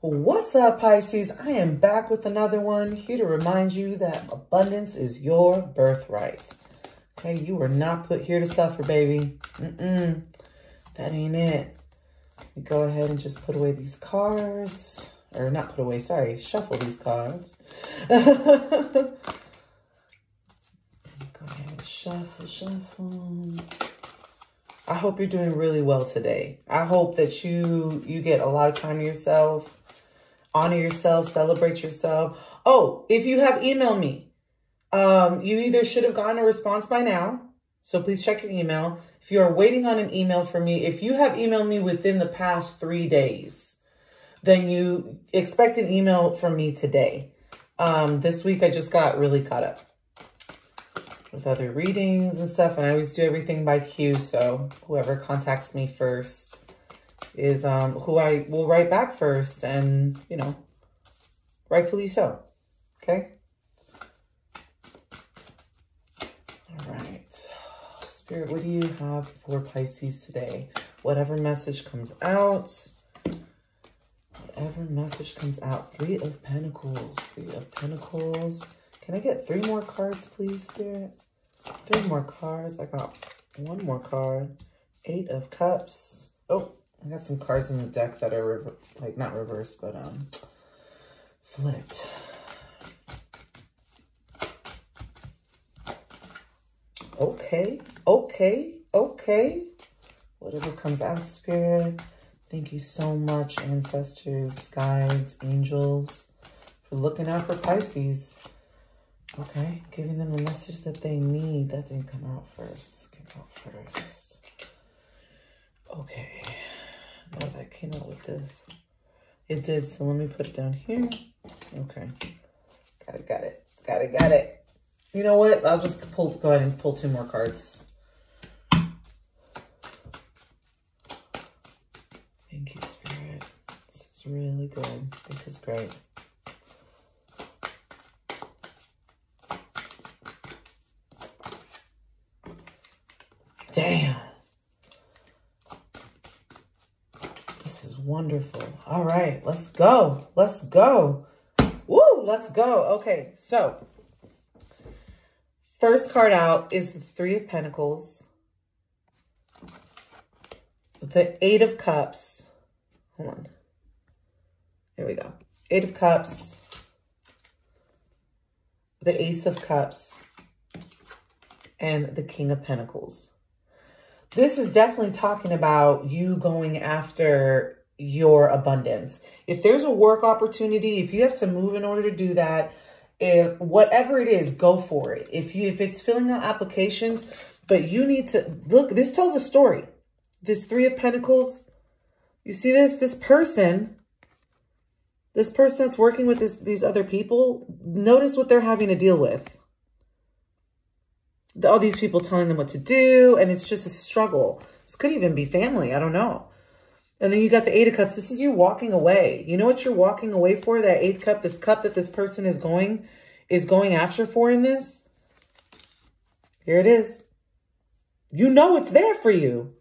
What's up, Pisces? I am back with another one here to remind you that abundance is your birthright. Okay, you were not put here to suffer, baby. Mm-mm. That ain't it. Go ahead and just put away these cards. Or not put away, sorry, shuffle these cards. go ahead, shuffle, shuffle. I hope you're doing really well today. I hope that you you get a lot of time to yourself, honor yourself, celebrate yourself. Oh, if you have emailed me, um, you either should have gotten a response by now, so please check your email. If you are waiting on an email from me, if you have emailed me within the past three days, then you expect an email from me today. Um, this week, I just got really caught up with other readings and stuff. And I always do everything by queue. So whoever contacts me first is um, who I will write back first. And, you know, rightfully so. Okay. All right. Spirit, what do you have for Pisces today? Whatever message comes out. Whatever message comes out. Three of Pentacles. Three of Pentacles. Can I get three more cards, please, Spirit? Three more cards. I got one more card. Eight of Cups. Oh, I got some cards in the deck that are, like, not reversed, but um, flipped. Okay, okay, okay. Whatever comes out, Spirit. Thank you so much, ancestors, guides, angels, for looking out for Pisces. Okay, giving them the message that they need. That didn't come out first. This came out first. Okay. No, that came out with this. It did, so let me put it down here. Okay. Got it, got it. Got it, got it. You know what? I'll just pull, go ahead and pull two more cards. Thank you, Spirit. This is really good. This is great. Damn. This is wonderful. All right, let's go. Let's go. Woo, let's go. Okay, so first card out is the Three of Pentacles. The Eight of Cups. Hold on. Here we go. Eight of Cups. The Ace of Cups. And the King of Pentacles this is definitely talking about you going after your abundance. If there's a work opportunity, if you have to move in order to do that, if whatever it is, go for it. If you if it's filling out applications, but you need to look, this tells a story. This three of pentacles, you see this? This person, this person that's working with this, these other people, notice what they're having to deal with all these people telling them what to do, and it's just a struggle. This could even be family. I don't know. And then you got the Eight of Cups. This is you walking away. You know what you're walking away for? That Eighth Cup, this cup that this person is going, is going after for in this. Here it is. You know it's there for you.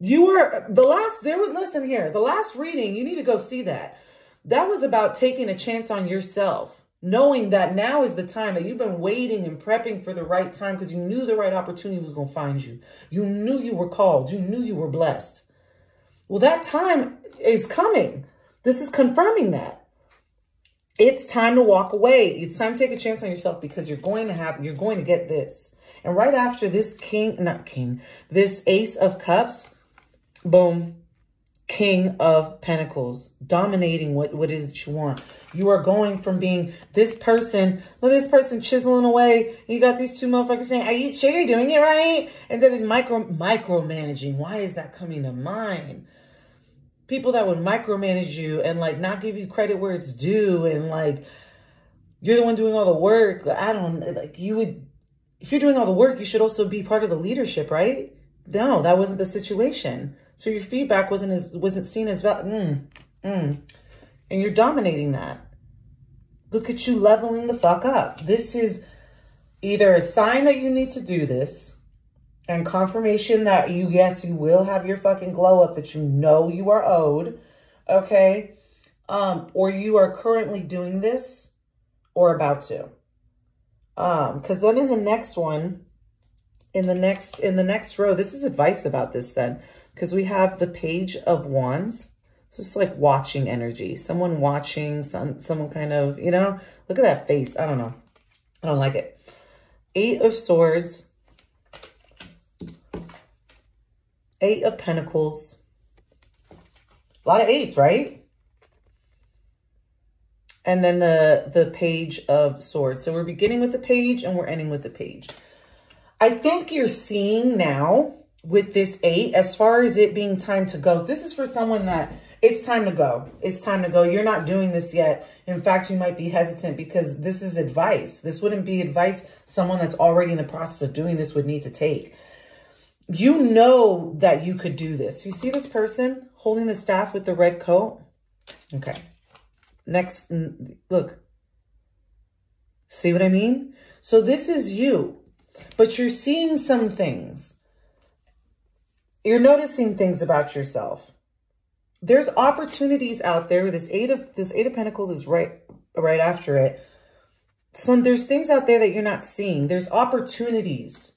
You were, the last, there was, listen here, the last reading, you need to go see that. That was about taking a chance on yourself knowing that now is the time that you've been waiting and prepping for the right time because you knew the right opportunity was going to find you. You knew you were called. You knew you were blessed. Well, that time is coming. This is confirming that. It's time to walk away. It's time to take a chance on yourself because you're going to have, you're going to get this. And right after this king, not king, this ace of cups, boom, king of pentacles, dominating what, what is that you want. You are going from being this person, look at this person chiseling away. You got these two motherfuckers saying, are you sure doing it right? And then it's micro, micromanaging. Why is that coming to mind? People that would micromanage you and like not give you credit where it's due and like, you're the one doing all the work. I don't, like you would, if you're doing all the work, you should also be part of the leadership, right? No, that wasn't the situation. So your feedback wasn't as wasn't seen as. Mm, mm. And you're dominating that. Look at you leveling the fuck up. This is either a sign that you need to do this and confirmation that you, yes, you will have your fucking glow up that you know you are owed. Okay. Um, or you are currently doing this or about to. Um, cause then in the next one, in the next, in the next row, this is advice about this then, because we have the page of wands. It's like watching energy, someone watching, some, someone kind of, you know, look at that face. I don't know. I don't like it. Eight of swords, eight of pentacles, a lot of eights, right? and then the, the page of swords. So we're beginning with the page and we're ending with the page. I think you're seeing now with this eight, as far as it being time to go, this is for someone that it's time to go. It's time to go. You're not doing this yet. In fact, you might be hesitant because this is advice. This wouldn't be advice someone that's already in the process of doing this would need to take. You know that you could do this. You see this person holding the staff with the red coat? Okay. Next, look. See what I mean? So this is you, but you're seeing some things. You're noticing things about yourself. There's opportunities out there. This eight of this eight of pentacles is right right after it. Some there's things out there that you're not seeing. There's opportunities.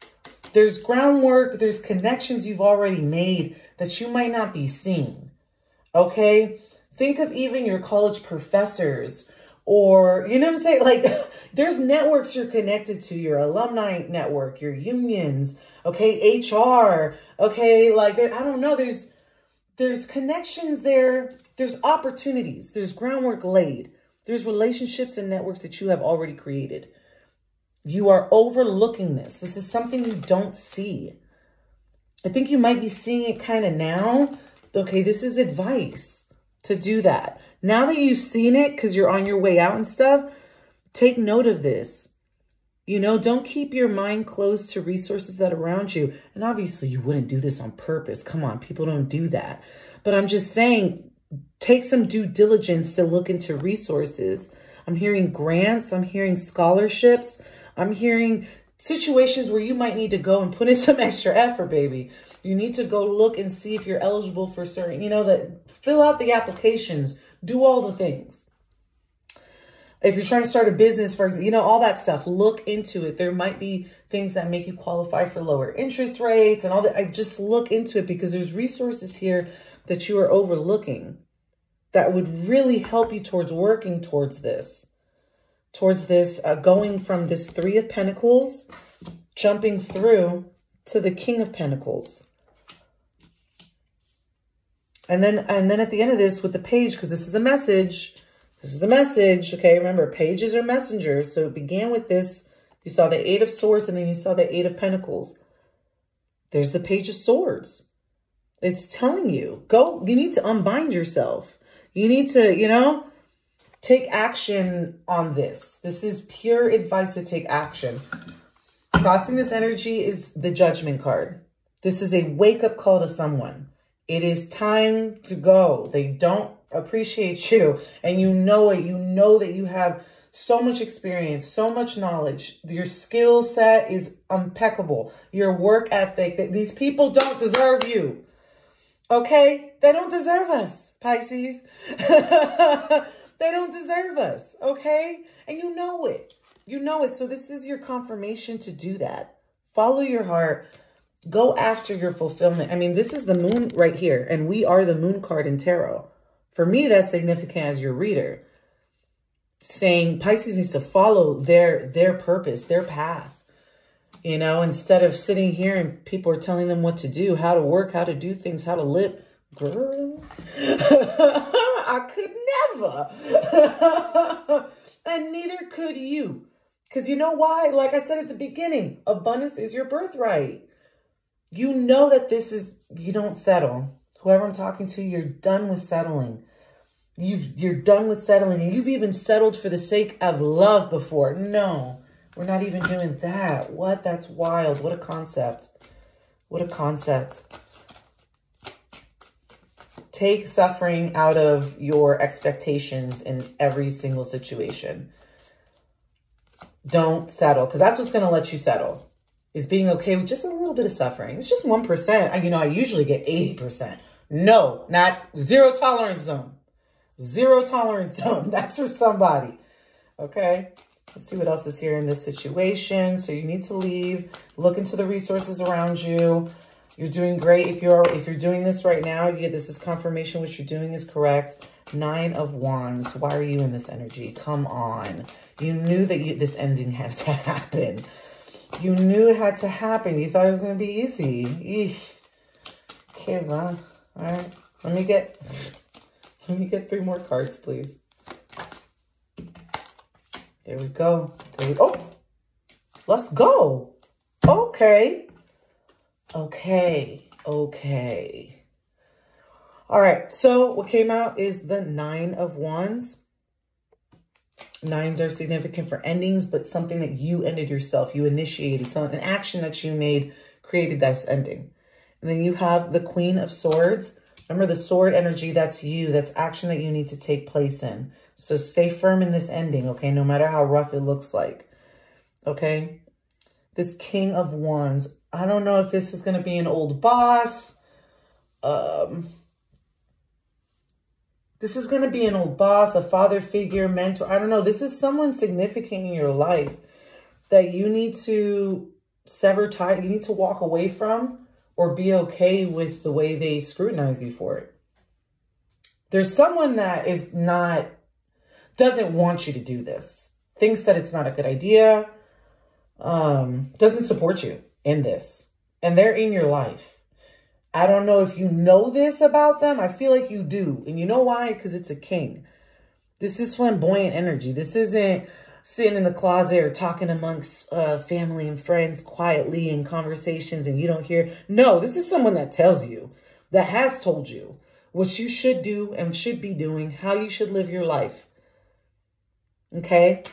There's groundwork. There's connections you've already made that you might not be seeing. Okay? Think of even your college professors or, you know what I'm saying? Like, there's networks you're connected to, your alumni network, your unions, okay, HR, okay, like, I don't know, there's, there's connections there, there's opportunities, there's groundwork laid, there's relationships and networks that you have already created. You are overlooking this. This is something you don't see. I think you might be seeing it kind of now. Okay, this is advice to do that. Now that you've seen it because you're on your way out and stuff, take note of this. You know, don't keep your mind closed to resources that are around you. And obviously you wouldn't do this on purpose. Come on, people don't do that. But I'm just saying, take some due diligence to look into resources. I'm hearing grants. I'm hearing scholarships. I'm hearing situations where you might need to go and put in some extra effort, baby. You need to go look and see if you're eligible for certain, you know, that fill out the applications, do all the things. If you're trying to start a business, for example, you know, all that stuff, look into it. There might be things that make you qualify for lower interest rates and all that. I just look into it because there's resources here that you are overlooking that would really help you towards working towards this, towards this, uh, going from this three of pentacles, jumping through to the king of pentacles. And then, and then at the end of this with the page, because this is a message, this is a message. Okay. Remember pages are messengers. So it began with this. You saw the eight of swords and then you saw the eight of pentacles. There's the page of swords. It's telling you, go, you need to unbind yourself. You need to, you know, take action on this. This is pure advice to take action. Crossing this energy is the judgment card. This is a wake up call to someone. It is time to go. They don't appreciate you and you know it. You know that you have so much experience, so much knowledge. Your skill set is impeccable. Your work ethic, these people don't deserve you. Okay? They don't deserve us, Pisces. they don't deserve us, okay? And you know it. You know it. So this is your confirmation to do that. Follow your heart. Go after your fulfillment. I mean, this is the moon right here, and we are the moon card in tarot. For me, that's significant as your reader. Saying Pisces needs to follow their, their purpose, their path. You know, instead of sitting here and people are telling them what to do, how to work, how to do things, how to live. Girl, I could never. and neither could you. Because you know why? Like I said at the beginning, abundance is your birthright. You know that this is, you don't settle. Whoever I'm talking to, you're done with settling. You've, you're done with settling. And you've even settled for the sake of love before. No, we're not even doing that. What? That's wild. What a concept. What a concept. Take suffering out of your expectations in every single situation. Don't settle because that's what's going to let you settle is being okay with just a little bit of suffering. It's just 1%. You know, I usually get 80%. No, not zero tolerance zone. Zero tolerance zone. That's for somebody. Okay. Let's see what else is here in this situation. So you need to leave. Look into the resources around you. You're doing great. If you're if you're doing this right now, you get this is confirmation what you're doing is correct. Nine of Wands. Why are you in this energy? Come on. You knew that you, this ending had to happen. You knew it had to happen. You thought it was going to be easy. Eesh. Okay, well, all right. Let me get, let me get three more cards, please. There we go. There we, oh, let's go. Okay. Okay. Okay. All right. So what came out is the nine of wands. Nines are significant for endings, but something that you ended yourself. You initiated, so an action that you made created this ending. And then you have the Queen of Swords. Remember the sword energy, that's you. That's action that you need to take place in. So stay firm in this ending, okay? No matter how rough it looks like, okay? This King of Wands. I don't know if this is going to be an old boss. Um, this is going to be an old boss, a father figure, mentor. I don't know. This is someone significant in your life that you need to sever tie. You need to walk away from or be okay with the way they scrutinize you for it. There's someone that is not, doesn't want you to do this. Thinks that it's not a good idea. Um, doesn't support you in this. And they're in your life. I don't know if you know this about them. I feel like you do. And you know why? Because it's a king. This is flamboyant energy. This isn't sitting in the closet or talking amongst uh, family and friends quietly in conversations and you don't hear. No, this is someone that tells you, that has told you what you should do and should be doing, how you should live your life. Okay?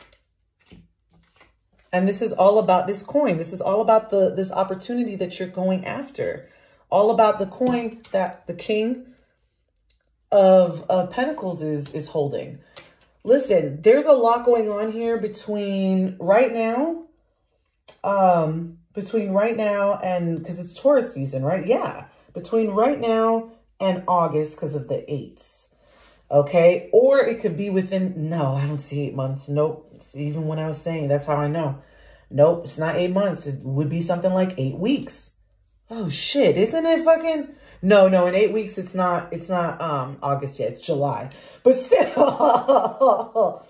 And this is all about this coin. This is all about the this opportunity that you're going after all about the coin that the king of, of pentacles is, is holding. Listen, there's a lot going on here between right now, um, between right now and, because it's Taurus season, right? Yeah. Between right now and August because of the eights. Okay. Or it could be within, no, I don't see eight months. Nope. Even when I was saying, that's how I know. Nope. It's not eight months. It would be something like eight weeks. Oh shit, isn't it fucking no, no, in eight weeks it's not it's not um August yet, it's July. But still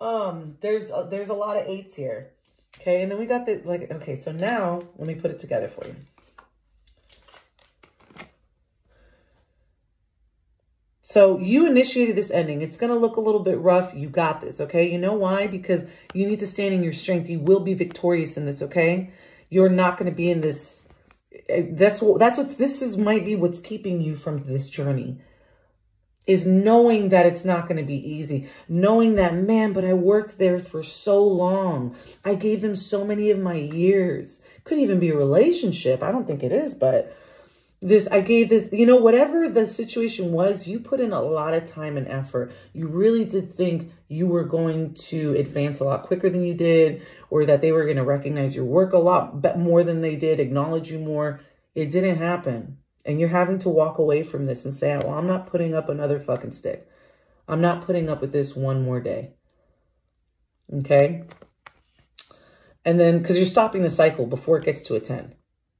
um there's uh, there's a lot of eights here. Okay, and then we got the like okay, so now let me put it together for you. So you initiated this ending. It's going to look a little bit rough. You got this, okay? You know why? Because you need to stand in your strength. You will be victorious in this, okay? You're not going to be in this Uh, that's what that's what this is might be what's keeping you from this journey is knowing that it's not going to be easy. Knowing that man but i worked there for so long. I gave them so many of my years. Could even be a relationship. I don't think it is but this i gave this you know whatever the situation was you put in a lot of time and effort. You really did think you were going to advance a lot quicker than you did or that they were going to recognize your work a lot but more than they did acknowledge you more. It didn't happen. And you're having to walk away from this and say well i'm not putting up another fucking stick. I'm not putting up with this one more day. Okay? And then because you're stopping the cycle before it gets to a 10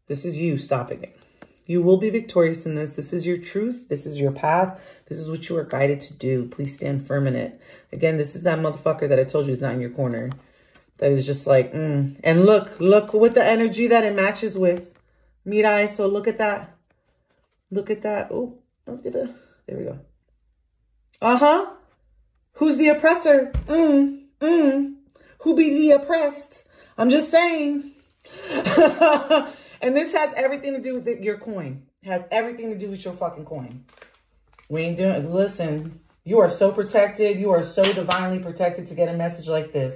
this is you stopping it you will be victorious in this. This is your truth. This is your path. This is what you are guided to do. Please stand firm in it. Again, this is that motherfucker that I told you is not in your corner. That is just like, mm. And look, look with the energy that it matches with. Mirai, so look at that. Look at that. Oh, there we go. Uh-huh. Who's the oppressor? Mm, mm. Who be the oppressed? I'm just saying. And this has everything to do with your coin. It has everything to do with your fucking coin. We ain't doing, listen, you are so protected. You are so divinely protected to get a message like this.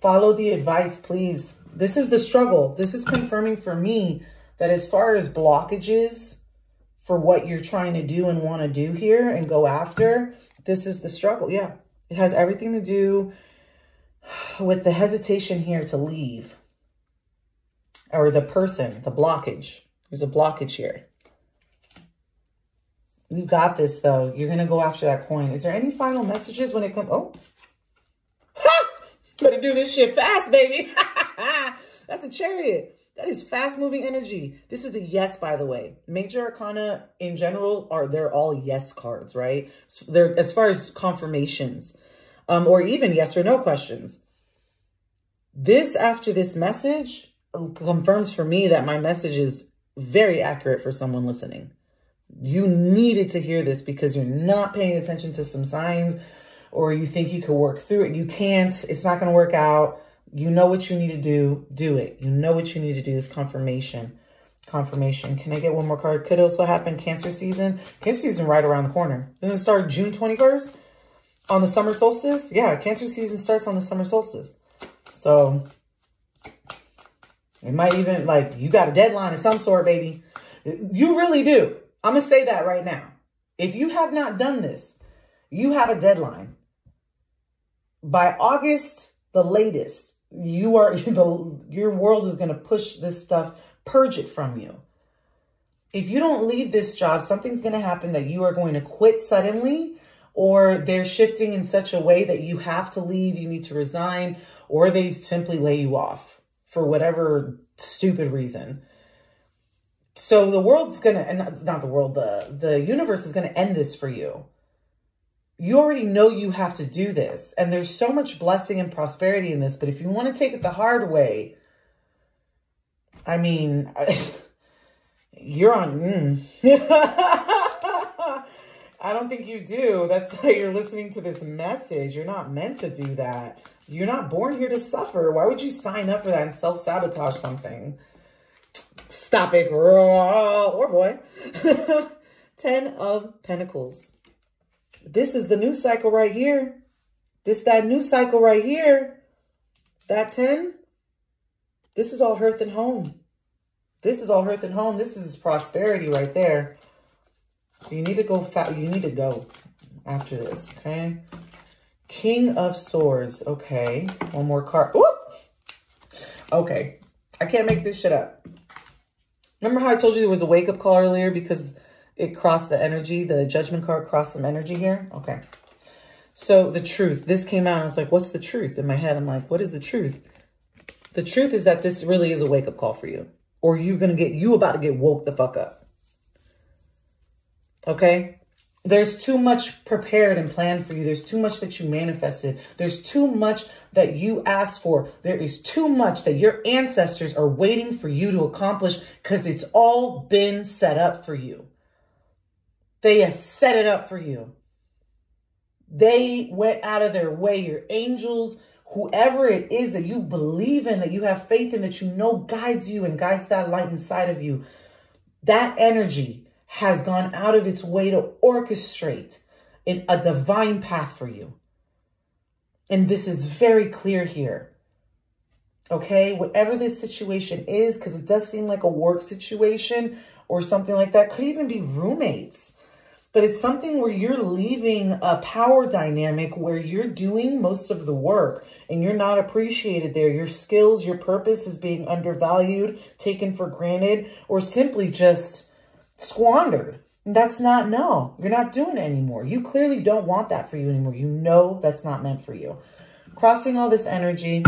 Follow the advice, please. This is the struggle. This is confirming for me that as far as blockages for what you're trying to do and want to do here and go after, this is the struggle. Yeah, it has everything to do with the hesitation here to leave or the person, the blockage. There's a blockage here. You got this, though. You're going to go after that coin. Is there any final messages when it comes? Oh. Better do this shit fast, baby. That's a chariot. That is fast moving energy. This is a yes, by the way. Major Arcana in general are, they're all yes cards, right? So they're as far as confirmations um, or even yes or no questions. This, after this message, confirms for me that my message is very accurate for someone listening. You needed to hear this because you're not paying attention to some signs or you think you could work through it. You can't. It's not going to work out you know what you need to do, do it. You know what you need to do is confirmation. Confirmation. Can I get one more card? Could also happen Cancer season. Cancer season right around the corner. Doesn't it start June 21st on the summer solstice? Yeah, Cancer season starts on the summer solstice. So it might even like you got a deadline of some sort, baby. You really do. I'm going to say that right now. If you have not done this, you have a deadline. By August, the latest, you are, the, your world is going to push this stuff, purge it from you. If you don't leave this job, something's going to happen that you are going to quit suddenly or they're shifting in such a way that you have to leave, you need to resign, or they simply lay you off for whatever stupid reason. So the world's going to, and not the world, the, the universe is going to end this for you you already know you have to do this. And there's so much blessing and prosperity in this. But if you want to take it the hard way, I mean, you're on. Mm. I don't think you do. That's why you're listening to this message. You're not meant to do that. You're not born here to suffer. Why would you sign up for that and self-sabotage something? Stop it, girl. Or boy. Ten of Pentacles. This is the new cycle right here. This, that new cycle right here. That 10. This is all hearth and home. This is all hearth and home. This is prosperity right there. So you need to go, you need to go after this, okay? King of Swords. Okay. One more card. Whoop! Okay. I can't make this shit up. Remember how I told you there was a wake-up call earlier because it crossed the energy, the judgment card crossed some energy here. Okay. So the truth, this came out. I was like, what's the truth? In my head, I'm like, what is the truth? The truth is that this really is a wake up call for you. Or you're going to get, you about to get woke the fuck up. Okay. There's too much prepared and planned for you. There's too much that you manifested. There's too much that you asked for. There is too much that your ancestors are waiting for you to accomplish because it's all been set up for you. They have set it up for you. They went out of their way. Your angels, whoever it is that you believe in, that you have faith in, that you know guides you and guides that light inside of you, that energy has gone out of its way to orchestrate in a divine path for you. And this is very clear here. Okay, whatever this situation is, because it does seem like a work situation or something like that, could even be roommates but it's something where you're leaving a power dynamic where you're doing most of the work and you're not appreciated there. Your skills, your purpose is being undervalued, taken for granted, or simply just squandered. And that's not, no, you're not doing it anymore. You clearly don't want that for you anymore. You know that's not meant for you. Crossing all this energy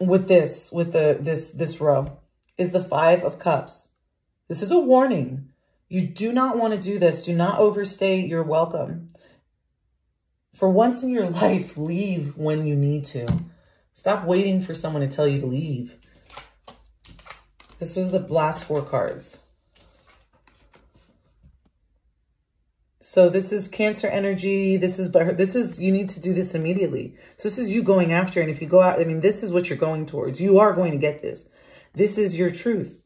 with this, with the this this row, is the Five of Cups. This is a warning. You do not want to do this. Do not overstay your welcome. For once in your life, leave when you need to. Stop waiting for someone to tell you to leave. This was the last four cards. So this is cancer energy. This is, but this is, you need to do this immediately. So this is you going after. And if you go out, I mean, this is what you're going towards. You are going to get this. This is your truth.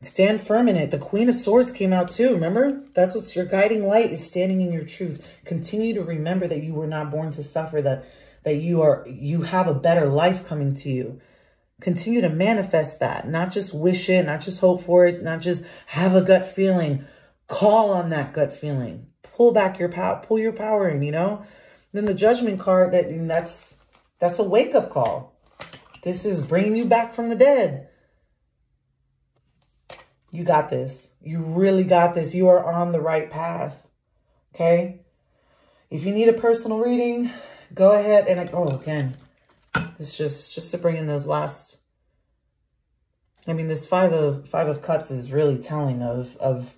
Stand firm in it. The Queen of Swords came out too, remember? That's what's your guiding light is standing in your truth. Continue to remember that you were not born to suffer, that, that you are you have a better life coming to you. Continue to manifest that, not just wish it, not just hope for it, not just have a gut feeling. Call on that gut feeling. Pull back your power, pull your power in, you know? Then the judgment card, that that's that's a wake-up call. This is bringing you back from the dead You got this. You really got this. You are on the right path. Okay? If you need a personal reading, go ahead and, oh, again, this just, just to bring in those last, I mean, this five of, five of cups is really telling of, of,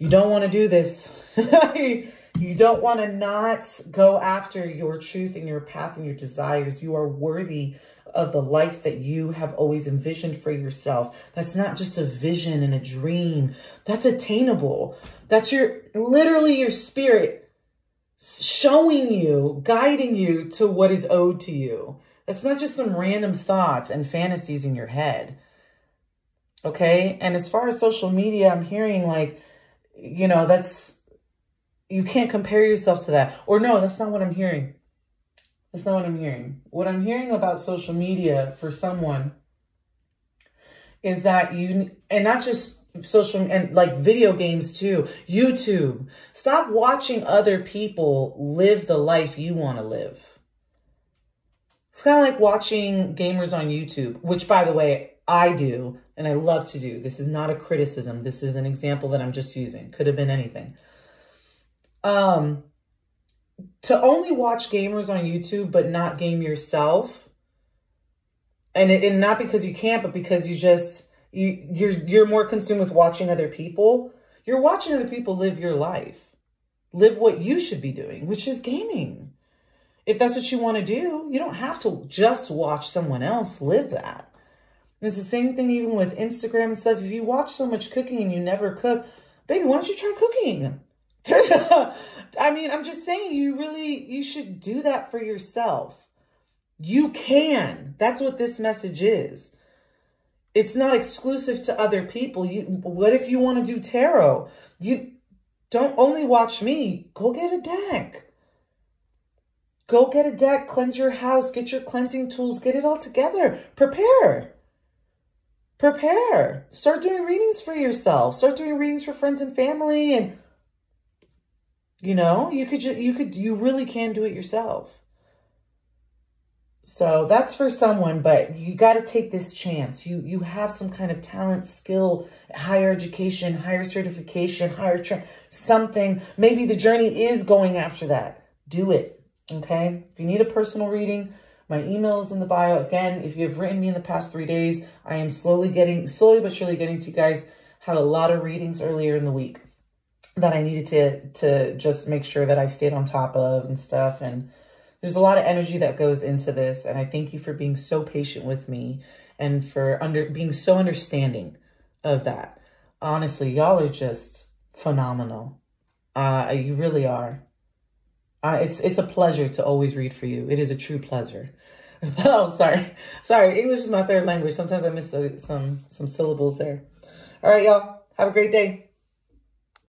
you don't want to do this. you don't want to not go after your truth and your path and your desires. You are worthy of the life that you have always envisioned for yourself. That's not just a vision and a dream. That's attainable. That's your, literally your spirit showing you, guiding you to what is owed to you. It's not just some random thoughts and fantasies in your head. Okay. And as far as social media, I'm hearing like, you know, that's, you can't compare yourself to that. Or no, that's not what I'm hearing. That's not what I'm hearing. What I'm hearing about social media for someone is that you, and not just social and like video games too, YouTube. Stop watching other people live the life you want to live. It's kind of like watching gamers on YouTube, which by the way, I do and I love to do. This is not a criticism. This is an example that I'm just using. Could have been anything. Um, to only watch gamers on YouTube but not game yourself, and, it, and not because you can't, but because you just, you, you're, you're more consumed with watching other people. You're watching other people live your life. Live what you should be doing, which is gaming. If that's what you want to do, you don't have to just watch someone else live that. It's the same thing even with Instagram and stuff. If you watch so much cooking and you never cook, baby, why don't you try cooking? I mean, I'm just saying you really, you should do that for yourself. You can. That's what this message is. It's not exclusive to other people. You, what if you want to do tarot? You don't only watch me. Go get a deck. Go get a deck, cleanse your house, get your cleansing tools, get it all together. Prepare. Prepare. Start doing readings for yourself. Start doing readings for friends and family and you know, you could, you could, you really can do it yourself. So that's for someone, but you got to take this chance. You you have some kind of talent, skill, higher education, higher certification, higher something. Maybe the journey is going after that. Do it, okay? If you need a personal reading, my email is in the bio. Again, if you've written me in the past three days, I am slowly getting, slowly but surely getting to you guys. Had a lot of readings earlier in the week that I needed to, to just make sure that I stayed on top of and stuff. And there's a lot of energy that goes into this. And I thank you for being so patient with me and for under being so understanding of that. Honestly, y'all are just phenomenal. Uh, you really are. Uh, it's it's a pleasure to always read for you. It is a true pleasure. oh, sorry. Sorry, English is my third language. Sometimes I miss some, some syllables there. All right, y'all. Have a great day.